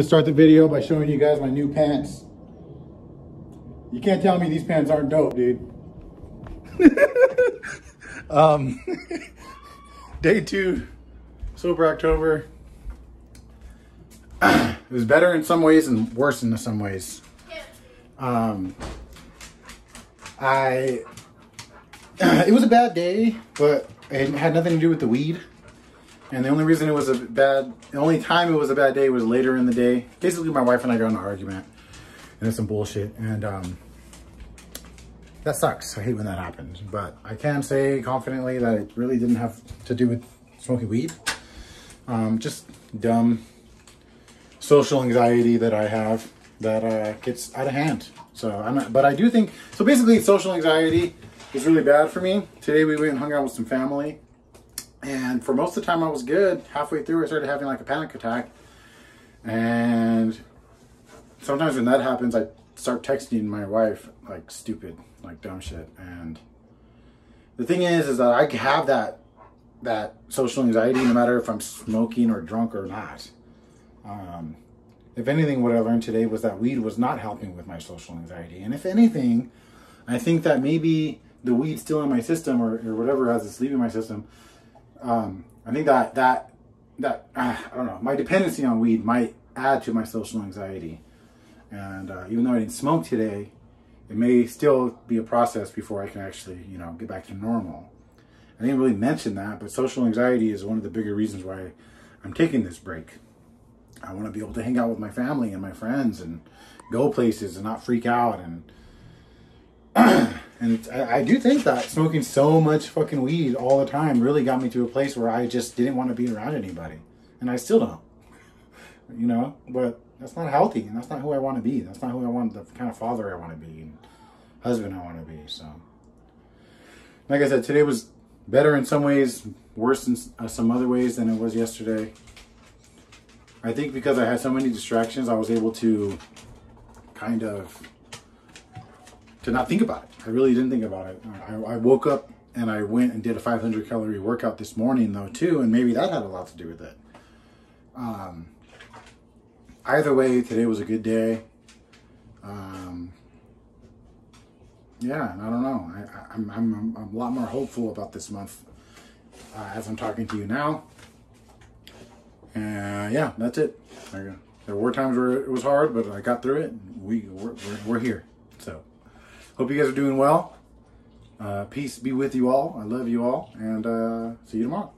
to start the video by showing you guys my new pants. You can't tell me these pants aren't dope, dude. um, day two, sober October. it was better in some ways and worse in some ways. Um, I, it was a bad day, but it had nothing to do with the weed. And the only reason it was a bad, the only time it was a bad day was later in the day. Basically, my wife and I got in an argument, and it's some bullshit. And um, that sucks. I hate when that happens. But I can say confidently that it really didn't have to do with smoking weed. Um, just dumb social anxiety that I have that uh, gets out of hand. So I'm not, but I do think, so basically social anxiety is really bad for me. Today we went and hung out with some family and for most of the time I was good. Halfway through I started having like a panic attack. And sometimes when that happens, I start texting my wife like stupid, like dumb shit. And the thing is, is that I have that that social anxiety no matter if I'm smoking or drunk or not. Um, if anything, what I learned today was that weed was not helping with my social anxiety. And if anything, I think that maybe the weed still in my system or, or whatever as it's leaving my system um, I think that that that uh, I don't know my dependency on weed might add to my social anxiety, and uh, even though I didn't smoke today, it may still be a process before I can actually you know get back to normal. I didn't really mention that, but social anxiety is one of the bigger reasons why I'm taking this break. I want to be able to hang out with my family and my friends and go places and not freak out and And I, I, do think that smoking so much fucking weed all the time really got me to a place where I just didn't want to be around anybody. And I still don't. You know, but that's not healthy and that's not who I want to be. That's not who I want, the kind of father I want to be and husband I want to be. So, like I said, today was better in some ways, worse in uh, some other ways than it was yesterday. I think because I had so many distractions, I was able to kind of to not think about it. I really didn't think about it. I, I woke up and I went and did a 500 calorie workout this morning though too, and maybe that had a lot to do with it. Um, either way, today was a good day. Um, yeah, I don't know. I, am I'm, I'm, I'm a lot more hopeful about this month uh, as I'm talking to you now. And yeah, that's it. There were times where it was hard, but I got through it. We we're, we're, we're here. So. Hope you guys are doing well. Uh, peace be with you all. I love you all. And uh, see you tomorrow.